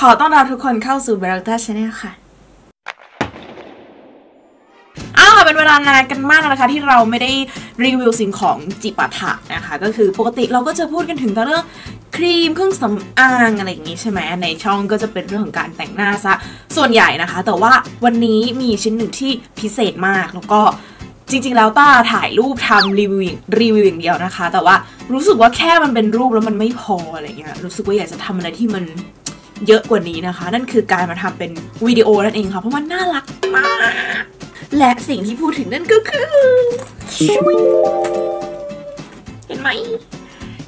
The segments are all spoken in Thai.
ขอต้อนรับทุกคนเข้าสู่เบร c ต้า channel ค่ะอ้าวเป็นเวลานานกันมากแล้วนะคะ ที่เราไม่ได้รีวิวสิ่งของจิปาถะนะคะ ก็คือปกติเราก็จะพูดกันถึงแต่เรื่องครีมเครื่องสำอางอะไรอย่างนี้ใช่ไหมในช่องก็จะเป็นเรื่องของการแต่งหน้าซะส่วนใหญ่นะคะ แต่ว่าวันนี้มีชิ้นหนึ่งที่พิเศษมากแล้วก็จริงๆ แล้วต้าถ่ายรูปทำรีวิวรีวิวอย่างเดียวนะคะ แต่ว่ารู้สึกว่าแค่มันเป็นรูปแล้วมันไม่พออะไรเงี้ยรู้สึกว่าอยากจะทำอะไรที่มัน เยอะกว่านี้นะคะ นั่นคือการมาทำเป็นวิดีโอนั่นเองค่ะ เพราะมันน่ารักมาก และสิ่งที่พูดถึงนั่นก็คือเห็นไหม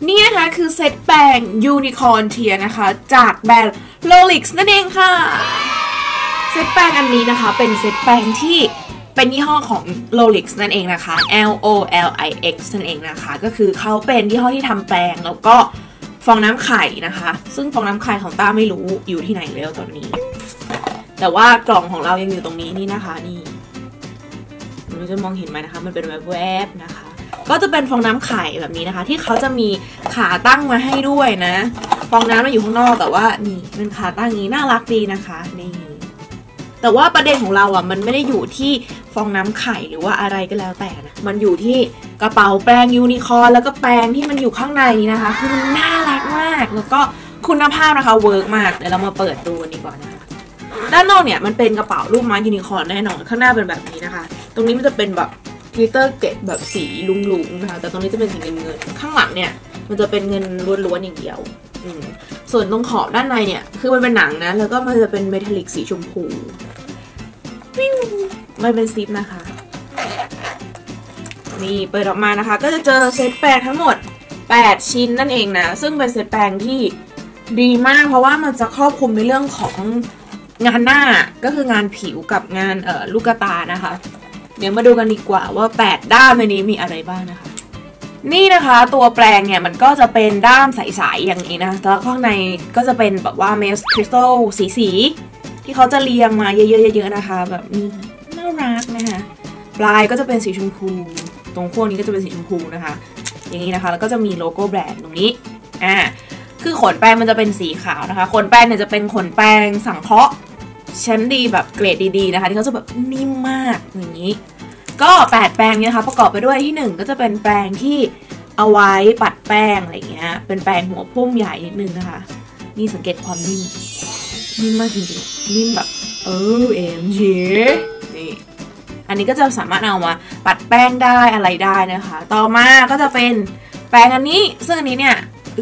นี่นะคะคือเซตแปรงยูนิคอร์นเทียนะคะ จากแบรนด์ Lolix นั่นเองค่ะ เซตแปรงอันนี้นะคะ เป็นเซตแปรงที่เป็นยี่ห้อของ Lolix นั่นเองนะคะ L O L I X นั่นเองนะคะ ก็คือเขาเป็นยี่ห้อที่ทำแปรงแล้วก็ ฟองน้ำไข่นะคะ ซึ่งฟองน้ำไข่ของต้าไม่รู้อยู่ที่ไหนแล้วตอนนี้ แต่ว่ากล่องของเรายังอยู่ตรงนี้นี่นะคะนี่มันจะมองเห็นไหมนะคะ มันเป็นแบบแวบๆนะคะ ก็จะเป็นฟองน้ำไข่แบบนี้นะคะ ที่เขาจะมีขาตั้งมาให้ด้วยนะ ฟองน้ำมันอยู่ข้างนอกแต่ว่านี่เป็นขาตั้งนี้น่ารักดีนะคะนี่ แต่ว่าประเด็นของเราอะมันไม่ได้อยู่ที่ฟองน้ำไข่หรือว่าอะไรก็แล้วแต่นะมันอยู่ที่กระเป๋าแปรงยูนิคอร์นแล้วก็แปรงที่มันอยู่ข้างในนี้นะคะ คือมันน่ารักมากแล้วก็คุณภาพนะคะ work มากเดี๋ยวเรามาเปิดดูกันดีกว่านะคะด้านนอกเนี่ยมันเป็นกระเป๋ารูปม้ายูนิคอร์นแน่นอนข้างหน้าเป็นแบบนี้นะคะ ตรงนี้มันจะเป็นแบบ glitter เกตแบบสีรุ้งๆนะคะแต่ตรงนี้จะเป็นสีเงินเงินๆข้างหลังเนี่ยมันจะเป็นเงินล้วนๆอย่างเดียวส่วนตรงขอบด้านในเนี่ยคือมันเป็นหนังนะแล้วก็มันจะเป็นเมทัลลิกสีชมพู มันเป็นซิปนะคะ นี่เปิดออกมานะคะ ก็จะเจอเซตแปรงทั้งหมด 8 ชิ้นนั่นเองนะ ซึ่งเป็นเซตแปรงที่ดีมาก เพราะว่ามันจะครอบคลุมในเรื่องของงานหน้าก็คืองานผิวกับงานเอ่อลูกตานะคะ เดี๋ยวมาดูกันดีกว่าว่า 8 ด้ามในนี้มีอะไรบ้างนะคะ นี่นะคะตัวแปรงเนี่ยมันก็จะเป็นด้ามใสๆอย่างนี้นะแล้วข้างในก็จะเป็นแบบว่าเมสคริสตัลสีๆ ที่เขาจะเรียงมาเยอะๆๆนะคะ แบบน่ารักนะคะปลายก็จะเป็นสีชมพู ตรงขั้วนี้ก็จะเป็นสีชมพูนะคะ อย่างนี้นะคะ แล้วก็จะมีโลโก้แบรนด์ตรงนี้อ่าคือขนแปรงมันจะเป็นสีขาวนะคะ ขนแปรงเนี่ยจะเป็นขนแปรงสังเคราะห์ชั้นดีแบบเกรดดีๆนะคะ ที่เขาจะแบบนิ่มมากอย่างนี้ ก็ 8 แปรงนี่ยนะคะประกอบไปด้วยที่ 1 ก็จะเป็นแปรงที่เอาไว้ปัดแป้งอะไรเงี้ยเป็นแปรงหัวพุ่มใหญ่นิดนึงนะคะ นี่สังเกตความนิ่ม นิ่มมากจริงๆนิ่มแบบเออเอ็มจีนี่อันนี้ก็จะสามารถเอามาปัดแป้งได้อะไรได้นะคะ ต่อมาก็จะเป็นแปรงอันนี้ ซึ่งอันนี้เนี่ย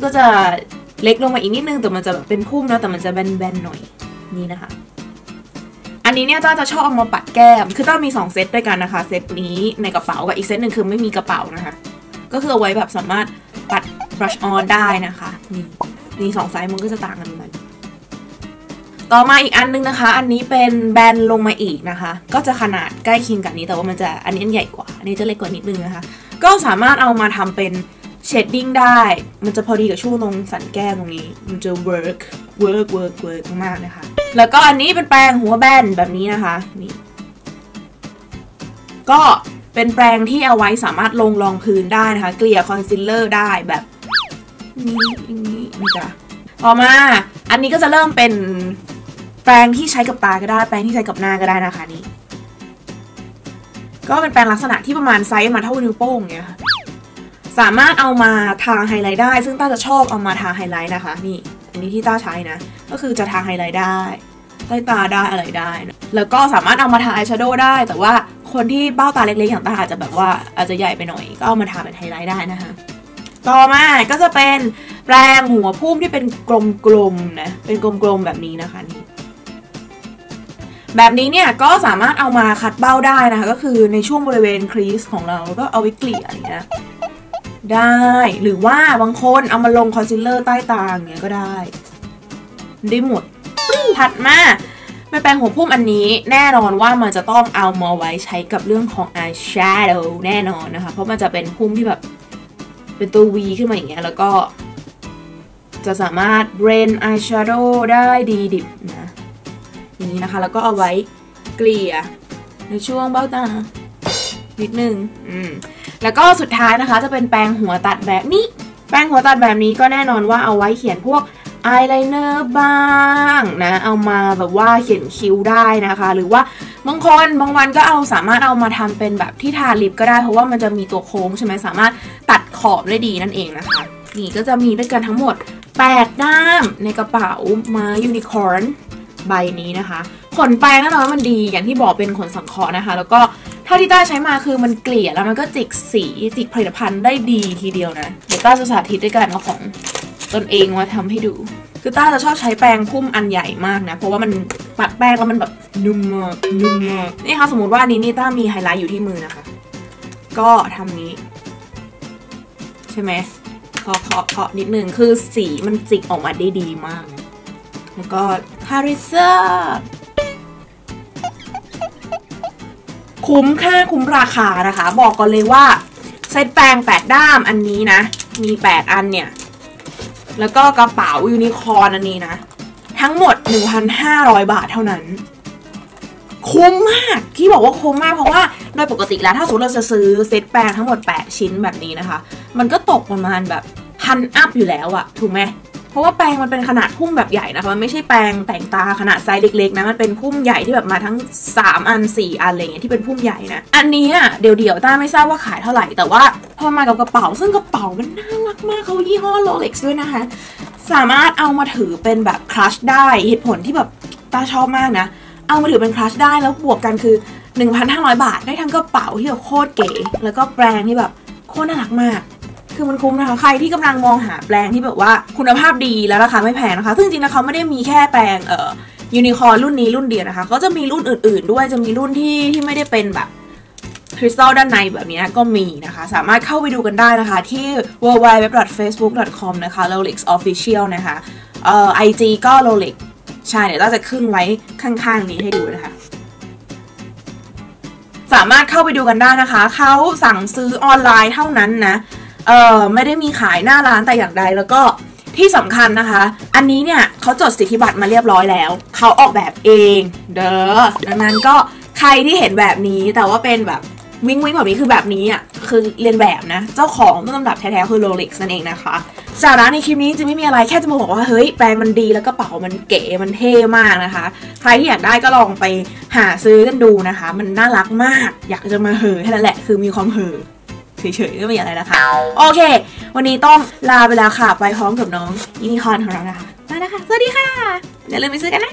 ก็จะเล็กลงมาอีกนิดนึงแต่มันจะเป็นพุ่มนะแต่มันจะแบนๆหน่อยนี่นะคะ อันนี้เนี่ยต้าจะชอบเอามาปัดแก้ม คือต้ามี 2 เซตด้วยกันนะคะ เซตนี้ในกระเป๋ากับอีกเซตหนึ่งคือไม่มีกระเป๋านะคะ ก็คือเอาไว้แบบสามารถปัด brush on ได้นะคะ นี่นี่สองไซส์มันก็จะต่างกันมัน ต่อมาอีกอันนึงนะคะ อันนี้เป็นแบนลงมาอีกนะคะ ก็จะขนาดใกล้เคียงกับนี้แต่ว่ามันจะอันนี้ใหญ่กว่า อันนี้จะเล็กกว่านิดนึงนะคะ ก็สามารถเอามาทำเป็น shading ได้ มันจะพอดีกับช่วงตรงสันแก้มตรงนี้ มันจะ work work work work มากนะคะ แล้วก็อันนี้เป็นแปรงหัวแบนแบบนี้นะคะนี่ก็เป็นแปรงที่เอาไว้สามารถลงรองพื้นได้นะคะ เกลี่ยคอนซีลเลอร์ได้แบบนี้อย่างนี้นี่จ้ะต่อมา อันนี้ก็จะเริ่มเป็น แปรงที่ใช้กับตาก็ได้ แปรงที่ใช้กับหน้าก็ได้นะคะนี่ ก็เป็นแปรงลักษณะที่ประมาณไซส์มาเท่านิ้วโป้งเงี้ยค่ะ สามารถเอามาทาไฮไลท์ได้ ซึ่งต้าจะชอบเอามาทาไฮไลท์นะคะ นี่อันนี้ที่ต้าใช้นะ ก็คือจะทาไฮไลท์ได้ใต้ตาได้อะไรได้นะแล้วก็สามารถเอามาทา eye shadow ได้ แต่ว่าคนที่เบ้าตาเล็กๆอย่างต้าอาจจะแบบว่าอาจจะใหญ่ไปหน่อย ก็เอามาทาเป็นไฮไลท์ได้นะคะ ต่อมาก็จะเป็นแปรงหัวพุ่มที่เป็นกลมๆนะ เป็นกลมๆแบบนี้นะคะนี่ แบบนี้เนี่ยก็สามารถเอามาคัดเบ้าได้นะคะ ก็คือในช่วงบริเวณ crease ของเราแล้วก็เอาไว้เกลี่ยอย่างเงี้ยได้หรือว่าบางคนเอามาลงคอนซีลเลอร์ใต้ตาอย่างเงี้ยก็ได้ ได้หมดถัดมาเป็นแปรงหัวพุ่มอันนี้แน่นอนว่ามันจะต้องเอามาไว้ใช้กับเรื่องของ eye shadow แน่นอนนะคะ เพราะมันจะเป็นพุ่มที่แบบเป็นตัว V ขึ้นมาอย่างเงี้ยแล้วก็ จะสามารถเบรน eye shadow ได้ดีดิบนะ อย่างนี้นะคะ แล้วก็เอาไว้เกลี่ยในช่วงเบ้าตานิดนึงอืมแล้วก็สุดท้ายนะคะ จะเป็นแปรงหัวตัดแบบนี้ แปรงหัวตัดแบบนี้ก็แน่นอนว่าเอาไว้เขียนพวกอายไลเนอร์บ้างนะ เอามาแบบว่าเขียนคิ้วได้นะคะ หรือว่าบางคนบางวันก็เอาสามารถเอามาทำเป็นแบบที่ทาลิปก็ได้ เพราะว่ามันจะมีตัวโค้งใช่ไหมสามารถตัดขอบได้ดีนั่นเองนะคะ นี่ก็จะมีด้วยกันทั้งหมด 8 ด้ามในกระเป๋ามายูนิคอร์น ใบนี้นะคะ ขนแปรงแน่นอนว่ามันดีอย่างที่บอกเป็นขนสังเคราะห์นะคะ แล้วก็เท่าที่ต้าใช้มาคือมันเกลี่ยแล้วมันก็จิกสีจิกผลิตภัณฑ์ได้ดีทีเดียวนะเดี๋ยวต้าจะสาธิตด้วยกันเอาของตนเองมาทำให้ดู คือต้าจะชอบใช้แปรงพุ่มอันใหญ่มากนะ เพราะว่ามันปัดแป้งแล้วมันแบบนุ่มมากนุ่มมากนี่ค่ะสมมติว่านี้นี่ต้ามีไฮไลท์อยู่ที่มือนะคะ ก็ทำนี้ ใช่ไหมเคาะเคาะเคาะนิดนึงคือสีมันจิกออกมาได้ดีมาก แล้วก็ ฮาริเซอร์คุ้มค่าคุ้มราคานะคะ บอกก่อนเลยว่าเซตแปรง8 ด้ามอันนี้นะ มี 8 อันเนี่ย แล้วก็กระเป๋ายูนิคอร์นอันนี้นะ ทั้งหมด 1,500 บาทเท่านั้น คุ้มมากที่บอกว่าคุ้มมากเพราะว่าโดยปกติแล้วถ้าสมมติเราจะซื้อเซตแปรงทั้งหมด 8 ชิ้นแบบนี้นะคะ มันก็ตกประมาณแบบพันอัพอยู่แล้วอะถูกไหม เพราะว่าแปรงมันเป็นขนาดพุ่มแบบใหญ่นะคะมันไม่ใช่แปรงแต่งตาขนาดไซส์เล็กๆนะมันเป็นพุ่มใหญ่ที่แบบมาทั้ง 3 อัน 4 อันอะไรเงี้ยที่เป็นพุ่มใหญ่นะอันนี้อะเดี๋ยวๆต้าไม่ทราบว่าขายเท่าไหร่แต่ว่าพอมากับกระเป๋า ซึ่งกระเป๋ามันน่ารักมากเขายี่ห้อ Rolex ด้วยนะคะ สามารถเอามาถือเป็นแบบคลัชได้เหตุผลที่แบบต้าชอบมากนะเอามาถือเป็นคลัชได้แล้วบวกกันคือ 1,500 บาทได้ทั้งกระเป๋าที่แบบโคตรเก๋แล้วก็แปรงที่แบบโคตรน่ารักมาก คือมันคุ้มนะคะใครที่กำลังมองหาแปรงที่แบบว่าคุณภาพดีแล้วราคาไม่แพงนะคะ ซึ่งจริงๆแล้วเขาไม่ได้มีแค่แปรงเอ่อยูนิคอร์รุ่นนี้รุ่นเดียวนะคะ ก็จะมีรุ่นอื่น ๆ ด้วยจะมีรุ่นที่ที่ไม่ได้เป็นแบบคริสตัลด้านในแบบนี้ก็มีนะคะ สามารถเข้าไปดูกันได้นะคะ ที่ www.facebook.com นะคะ Rolex Official นะคะเอ่อ IG ก็ Rolex ใช่เดี๋ยวเราจะขึ้นไว้ข้างๆนี้ให้ดูนะคะ สามารถเข้าไปดูกันได้นะคะ เขาสั่งซื้อออนไลน์เท่านั้นนะ เออไม่ได้มีขายหน้าร้านแต่อย่างใดแล้วก็ที่สำคัญนะคะ อันนี้เนี่ยเขาจดสิทธิบัตรมาเรียบร้อยแล้ว เขาออกแบบเอง เด้อดังนั้นก็ใครที่เห็นแบบนี้แต่ว่าเป็นแบบวิ้งวิ้งแบบนี้คือแบบนี้อะคือเรียนแบบนะ เจ้าของต้นตำรับแท้ๆคือโรเล็กซ์นั่นเองนะคะสาระในคลิปนี้จะไม่มีอะไรแค่จะมาบอกว่าเฮ้ยแปรงมันดีแล้วกระเป๋ามันเก๋มันเท่มากนะคะ ใครที่อยากได้ก็ลองไปหาซื้อกันดูนะคะ มันน่ารักมาก อยากจะมาเหอแค่นั้นแหละคือมีความเหอ เฉยๆก็ไม่มีอะไรนะคะ โอเค วันนี้ต้องลาไปแล้วค่ะ ไปพร้อมกับน้องยูนิคอนของเรานะคะไปนะคะ สวัสดีค่ะ อย่าลืมไปซื้อกันนะ